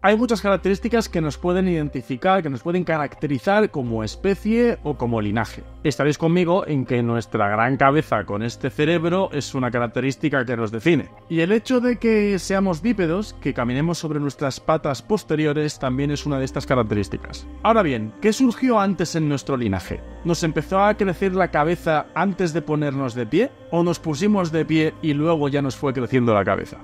Hay muchas características que nos pueden identificar, que nos pueden caracterizar como especie o como linaje. Estaréis conmigo en que nuestra gran cabeza con este cerebro es una característica que nos define. Y el hecho de que seamos bípedos, que caminemos sobre nuestras patas posteriores, también es una de estas características. Ahora bien, ¿qué surgió antes en nuestro linaje? ¿Nos empezó a crecer la cabeza antes de ponernos de pie? ¿O nos pusimos de pie y luego ya nos fue creciendo la cabeza?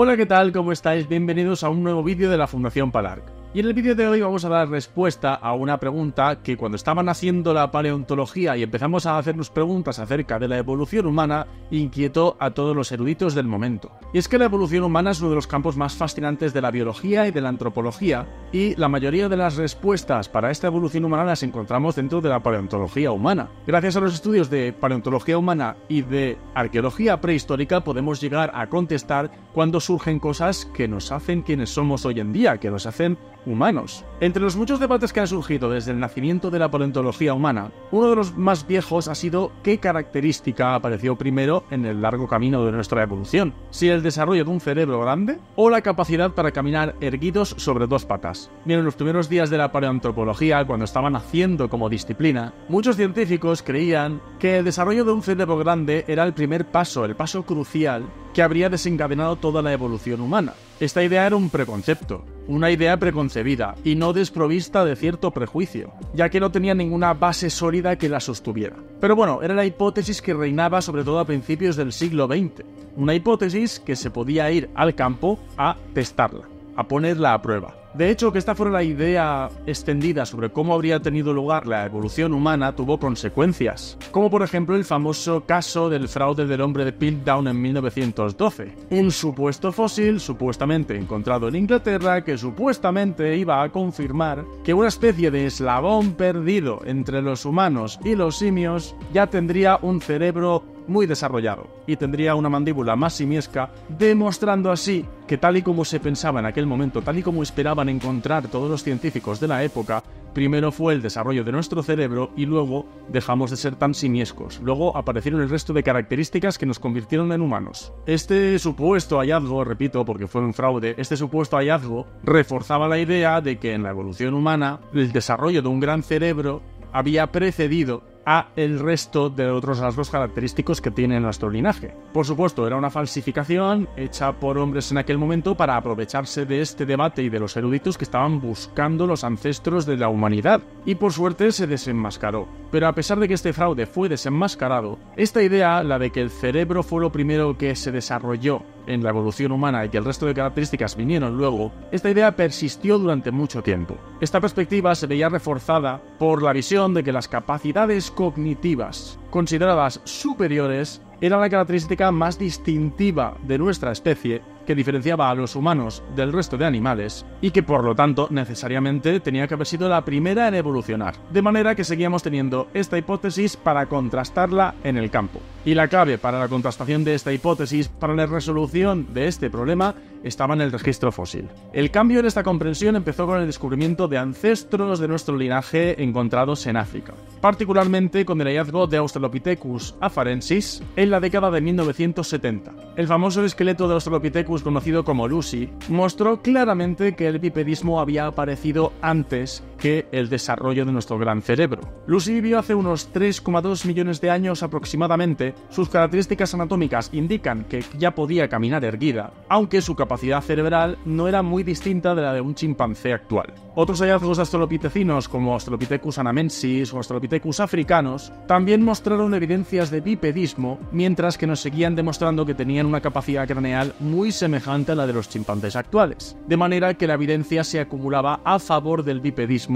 Hola, ¿qué tal? ¿Cómo estáis? Bienvenidos a un nuevo vídeo de la Fundación Palarc. Y en el vídeo de hoy vamos a dar respuesta a una pregunta que cuando estaban haciendo la paleontología y empezamos a hacernos preguntas acerca de la evolución humana, inquietó a todos los eruditos del momento. Y es que la evolución humana es uno de los campos más fascinantes de la biología y de la antropología, y la mayoría de las respuestas para esta evolución humana las encontramos dentro de la paleontología humana. Gracias a los estudios de paleontología humana y de arqueología prehistórica podemos llegar a contestar cuando surgen cosas que nos hacen quienes somos hoy en día, que nos hacen humanos. Entre los muchos debates que han surgido desde el nacimiento de la paleontología humana, uno de los más viejos ha sido qué característica apareció primero en el largo camino de nuestra evolución, si el desarrollo de un cerebro grande o la capacidad para caminar erguidos sobre dos patas. Bien, en los primeros días de la paleoantropología, cuando estaban naciendo como disciplina, muchos científicos creían que el desarrollo de un cerebro grande era el primer paso, el paso crucial que habría desencadenado toda la evolución humana. Esta idea era un preconcepto, una idea preconcebida y no desprovista de cierto prejuicio, ya que no tenía ninguna base sólida que la sostuviera. Pero bueno, era la hipótesis que reinaba sobre todo a principios del siglo XX, una hipótesis que se podía ir al campo a testarla, a ponerla a prueba. De hecho, que esta fuera la idea extendida sobre cómo habría tenido lugar la evolución humana tuvo consecuencias, como por ejemplo el famoso caso del fraude del hombre de Piltdown en 1912, un supuesto fósil supuestamente encontrado en Inglaterra que supuestamente iba a confirmar que una especie de eslabón perdido entre los humanos y los simios ya tendría un cerebro muy desarrollado y tendría una mandíbula más simiesca, demostrando así que tal y como se pensaba en aquel momento, tal y como esperaban encontrar todos los científicos de la época, primero fue el desarrollo de nuestro cerebro y luego dejamos de ser tan simiescos. Luego aparecieron el resto de características que nos convirtieron en humanos. Este supuesto hallazgo, repito porque fue un fraude, este supuesto hallazgo reforzaba la idea de que en la evolución humana el desarrollo de un gran cerebro había precedido a el resto de otros rasgos característicos que tiene nuestro linaje. Por supuesto, era una falsificación hecha por hombres en aquel momento para aprovecharse de este debate y de los eruditos que estaban buscando los ancestros de la humanidad. Y por suerte se desenmascaró. Pero a pesar de que este fraude fue desenmascarado, esta idea, la de que el cerebro fue lo primero que se desarrolló en la evolución humana y que el resto de características vinieron luego, esta idea persistió durante mucho tiempo. Esta perspectiva se veía reforzada por la visión de que las capacidades cognitivas consideradas superiores era la característica más distintiva de nuestra especie que diferenciaba a los humanos del resto de animales y que por lo tanto necesariamente tenía que haber sido la primera en evolucionar. De manera que seguíamos teniendo esta hipótesis para contrastarla en el campo. Y la clave para la contrastación de esta hipótesis, para la resolución de este problema, estaba en el registro fósil. El cambio en esta comprensión empezó con el descubrimiento de ancestros de nuestro linaje encontrados en África, particularmente con el hallazgo de Australopithecus afarensis en la década de 1970. El famoso esqueleto de Australopithecus conocido como Lucy mostró claramente que el bipedismo había aparecido antes que el desarrollo de nuestro gran cerebro. Lucy vivió hace unos 3,2 millones de años aproximadamente, sus características anatómicas indican que ya podía caminar erguida, aunque su capacidad cerebral no era muy distinta de la de un chimpancé actual. Otros hallazgos de australopitecinos como Australopithecus anamensis o Australopithecus africanos también mostraron evidencias de bipedismo, mientras que nos seguían demostrando que tenían una capacidad craneal muy semejante a la de los chimpancés actuales, de manera que la evidencia se acumulaba a favor del bipedismo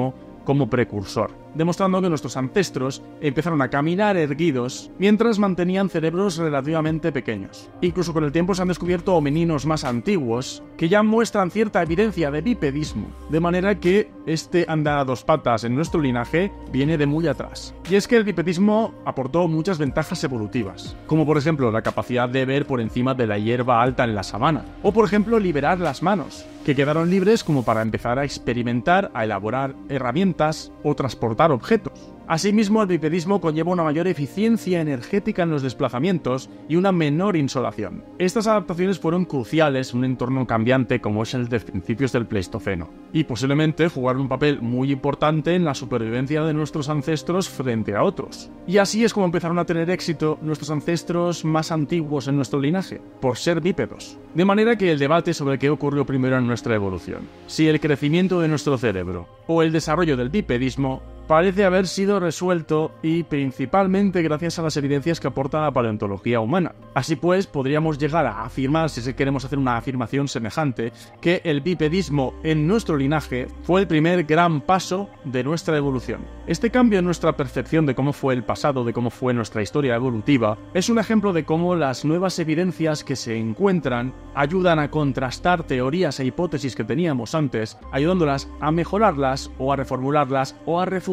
como precursor. Demostrando que nuestros ancestros empezaron a caminar erguidos mientras mantenían cerebros relativamente pequeños. Incluso con el tiempo se han descubierto homininos más antiguos que ya muestran cierta evidencia de bipedismo, de manera que este andar a dos patas en nuestro linaje viene de muy atrás. Y es que el bipedismo aportó muchas ventajas evolutivas, como por ejemplo la capacidad de ver por encima de la hierba alta en la sabana, o por ejemplo liberar las manos, que quedaron libres como para empezar a experimentar, a elaborar herramientas o transportar objetos. Asimismo, el bipedismo conlleva una mayor eficiencia energética en los desplazamientos y una menor insolación. Estas adaptaciones fueron cruciales en un entorno cambiante como es el de principios del Pleistoceno, y posiblemente jugaron un papel muy importante en la supervivencia de nuestros ancestros frente a otros. Y así es como empezaron a tener éxito nuestros ancestros más antiguos en nuestro linaje, por ser bípedos. De manera que el debate sobre qué ocurrió primero en nuestra evolución, si el crecimiento de nuestro cerebro o el desarrollo del bipedismo, parece haber sido resuelto y principalmente gracias a las evidencias que aporta la paleontología humana. Así pues, podríamos llegar a afirmar, si queremos hacer una afirmación semejante, que el bipedismo en nuestro linaje fue el primer gran paso de nuestra evolución. Este cambio en nuestra percepción de cómo fue el pasado, de cómo fue nuestra historia evolutiva, es un ejemplo de cómo las nuevas evidencias que se encuentran ayudan a contrastar teorías e hipótesis que teníamos antes, ayudándolas a mejorarlas o a reformularlas o a refutarlas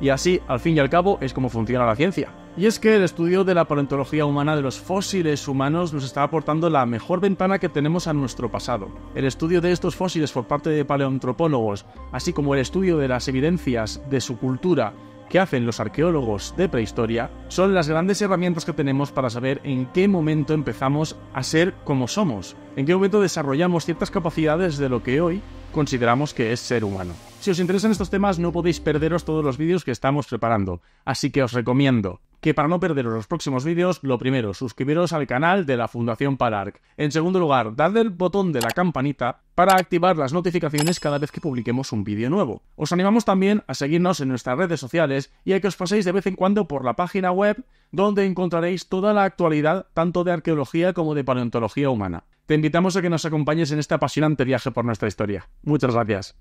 y así, al fin y al cabo, es como funciona la ciencia. Y es que el estudio de la paleontología humana de los fósiles humanos nos está aportando la mejor ventana que tenemos a nuestro pasado. El estudio de estos fósiles por parte de paleoantropólogos, así como el estudio de las evidencias de su cultura que hacen los arqueólogos de prehistoria, son las grandes herramientas que tenemos para saber en qué momento empezamos a ser como somos, en qué momento desarrollamos ciertas capacidades de lo que hoy consideramos que es ser humano. Si os interesan estos temas no podéis perderos todos los vídeos que estamos preparando, así que os recomiendo que para no perderos los próximos vídeos, lo primero, suscribiros al canal de la Fundación Palarc. En segundo lugar, dadle el botón de la campanita para activar las notificaciones cada vez que publiquemos un vídeo nuevo. Os animamos también a seguirnos en nuestras redes sociales y a que os paséis de vez en cuando por la página web donde encontraréis toda la actualidad tanto de arqueología como de paleontología humana. Te invitamos a que nos acompañes en este apasionante viaje por nuestra historia. Muchas gracias.